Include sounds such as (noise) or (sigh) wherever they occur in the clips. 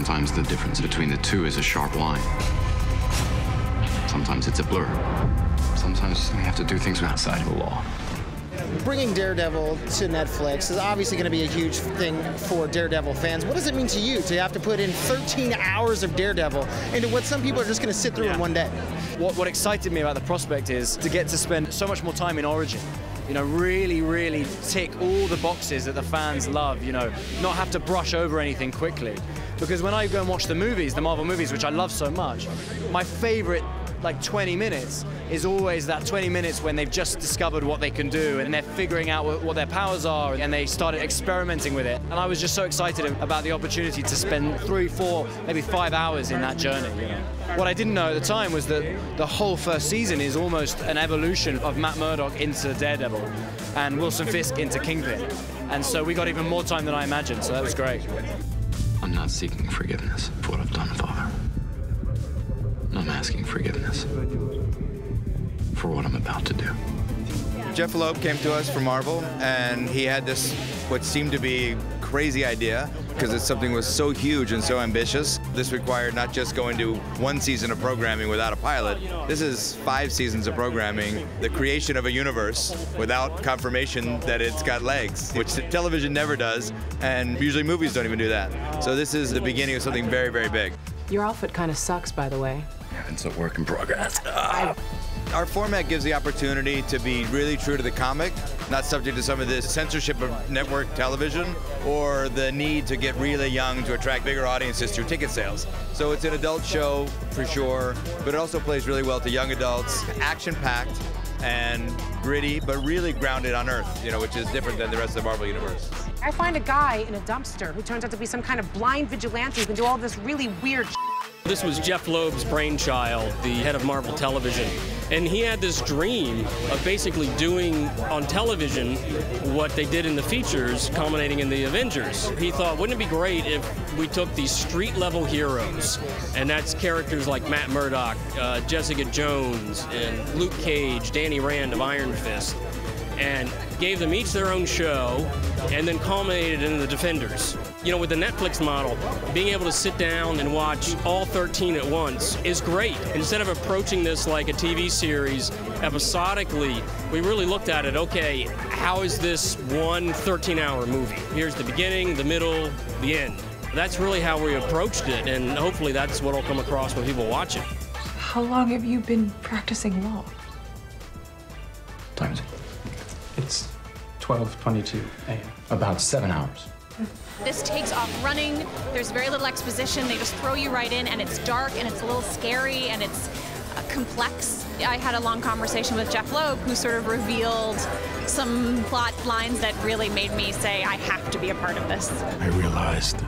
Sometimes the difference between the two is a sharp line. Sometimes it's a blur. Sometimes we have to do things outside of the law. Bringing Daredevil to Netflix is obviously going to be a huge thing for Daredevil fans. What does it mean to you to have to put in 13 hours of Daredevil into what some people are just going to sit through yeah. in one day? What, what excited me about the prospect is to get to spend so much more time in Origin you know, really, really tick all the boxes that the fans love, you know, not have to brush over anything quickly. Because when I go and watch the movies, the Marvel movies, which I love so much, my favorite like 20 minutes is always that 20 minutes when they've just discovered what they can do and they're figuring out what, their powers are and they started experimenting with it. And I was just so excited about the opportunity to spend three, four, maybe five hours in that journey. You know? What I didn't know at the time was that the whole first season is almost an evolution of Matt Murdock into Daredevil and Wilson Fisk into Kingpin. And so we got even more time than I imagined, so that was great. I'm not seeking forgiveness for what I've done, Father. I'm asking forgiveness for what I'm about to do. Jeph Loeb came to us from Marvel, and he had this, what seemed to be crazy idea, because it's something was so huge and so ambitious. This required not just going to one season of programming without a pilot. This is five seasons of programming, the creation of a universe without confirmation that it's got legs, which television never does, and usually movies don't even do that. So this is the beginning of something very, very big. Your outfit kind of sucks, by the way. Yeah, it's a work in progress. Ah. Our format gives the opportunity to be really true to the comic, not subject to some of the censorship of network television or the need to get really young to attract bigger audiences through ticket sales. So it's an adult show for sure, but it also plays really well to young adults, action-packed and gritty, but really grounded on Earth, you know, which is different than the rest of the Marvel Universe. I find a guy in a dumpster who turns out to be some kind of blind vigilante who can do all this really weird this was Jeph Loeb's brainchild, the head of Marvel Television. And he had this dream of basically doing on television what they did in the features, culminating in the Avengers. He thought, wouldn't it be great if we took these street level heroes, and that's characters like Matt Murdock, uh, Jessica Jones, and Luke Cage, Danny Rand of Iron Fist, and gave them each their own show, and then culminated in the Defenders. You know, with the Netflix model, being able to sit down and watch all 13 at once is great. Instead of approaching this like a TV series episodically, we really looked at it, okay, how is this one 13 hour movie? Here's the beginning, the middle, the end. That's really how we approached it, and hopefully that's what will come across when people watch it. How long have you been practicing law? Times it's 12:22 a.m. About seven hours. This takes off running. There's very little exposition. They just throw you right in, and it's dark, and it's a little scary, and it's uh, complex. I had a long conversation with Jeph Loeb, who sort of revealed some plot lines that really made me say, I have to be a part of this. I realized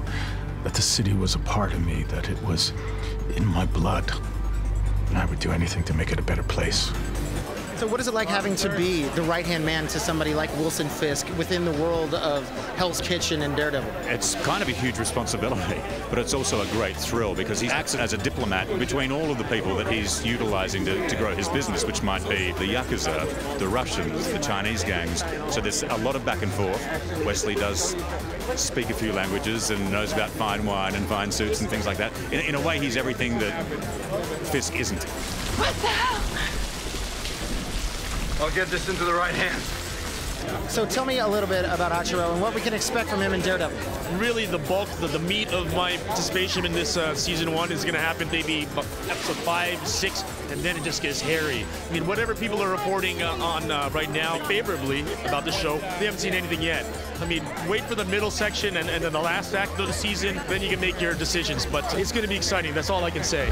that the city was a part of me, that it was in my blood, and I would do anything to make it a better place. So, what is it like having to be the right hand man to somebody like Wilson Fisk within the world of Hell's Kitchen and Daredevil? It's kind of a huge responsibility, (laughs) but it's also a great thrill because he acts as a diplomat between all of the people that he's utilizing to, to grow his business, which might be the Yakuza, the Russians, the Chinese gangs. So, there's a lot of back and forth. Wesley does speak a few languages and knows about fine wine and fine suits and things like that. In, in a way, he's everything that Fisk isn't. What the hell? I'll get this into the right hands. So tell me a little bit about Achiro and what we can expect from him in Daredevil. Really, the bulk, the, the meat of my participation in this uh, season one is going to happen maybe episode five, six, and then it just gets hairy. I mean, whatever people are reporting uh, on uh, right now favorably about the show, they haven't seen anything yet. I mean, wait for the middle section and, and then the last act of the season, then you can make your decisions. But it's going to be exciting. That's all I can say.